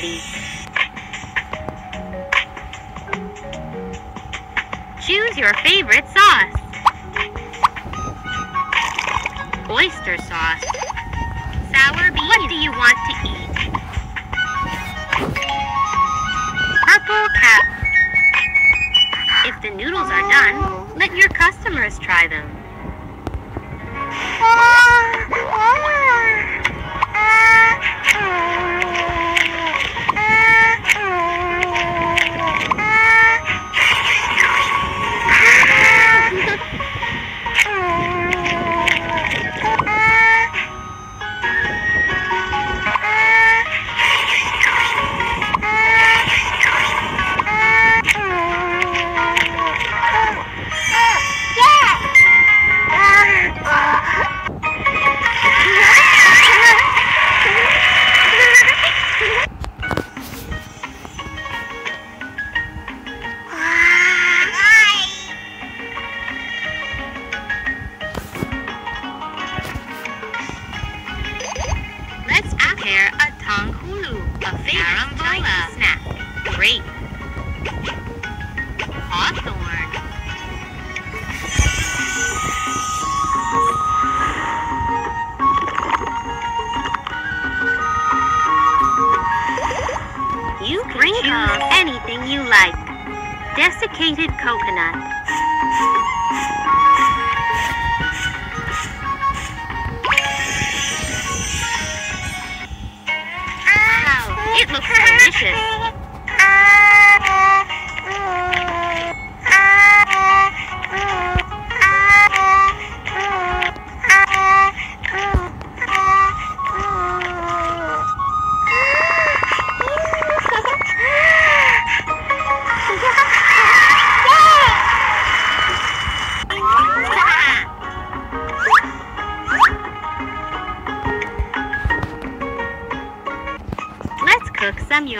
Choose your favorite sauce. Oyster sauce. Sour bean. What do you want to eat? Purple cap. If the noodles are done, let your customers try them. prepare a tanghulu, a Chinese snack. Grape. Hawthorn. You can choose anything you like. Desiccated coconut. It looks delicious.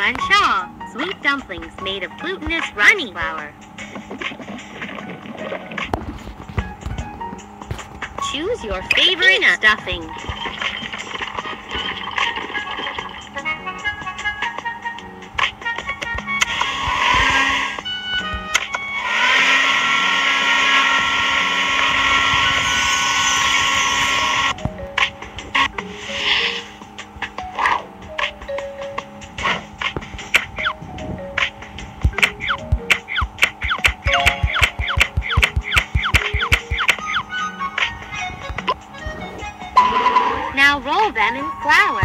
Yuan shao, sweet dumplings made of glutinous runny flour. Choose your favorite stuffing. Roll them in flour.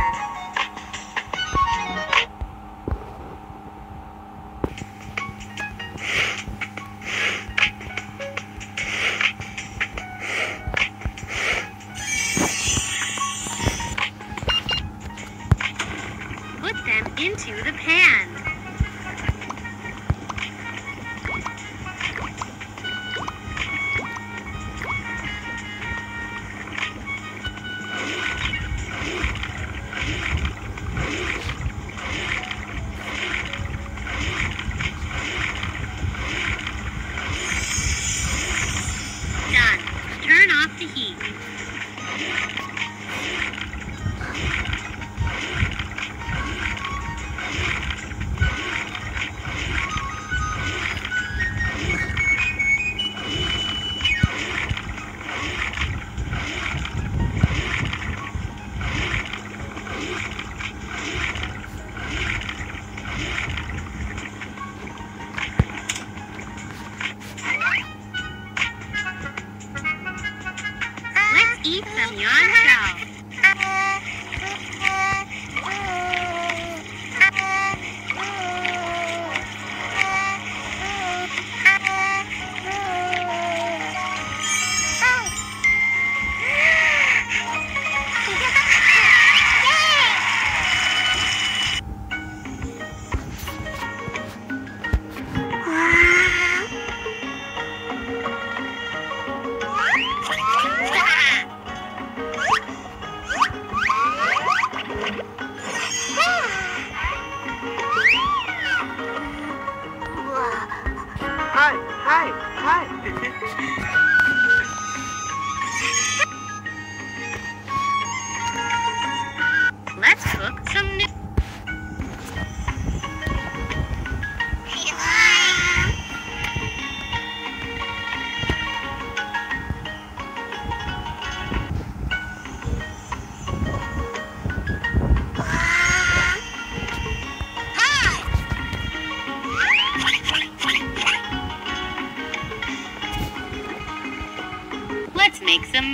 Put them into the pan. hi, hi, hi.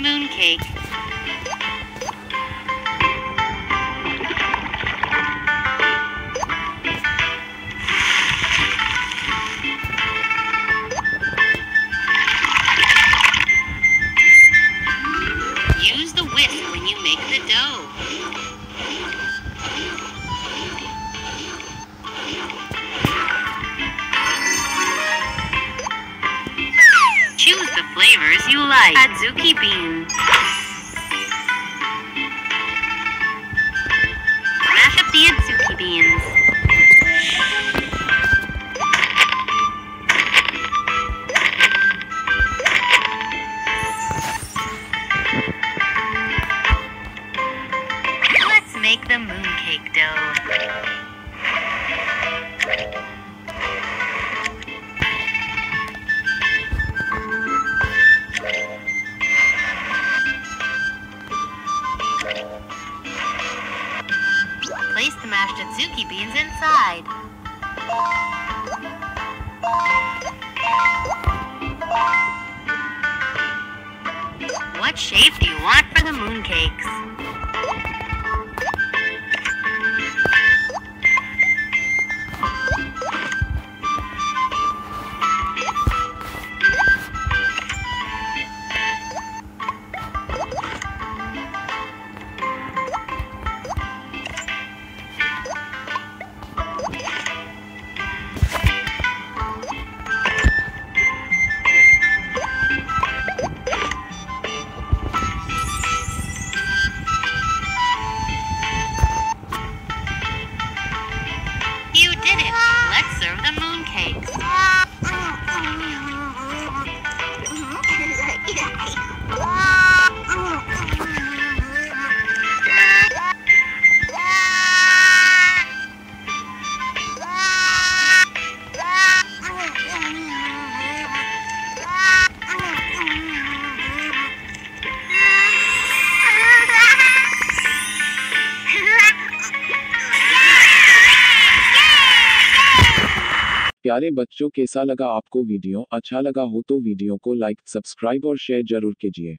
mooncake. Use the whisk when you make the dough. Like. Adzuki bean. Mash up the adzuki beans. Let's make the mooncake dough. Mashed adzuki beans inside. What shape do you want for the mooncakes? प्यारे बच्चों, कैसा लगा आपको video? अच्छा लगा हो तो video को लाइक, सब्सक्राइब और शेयर ज़रूर कीजिए।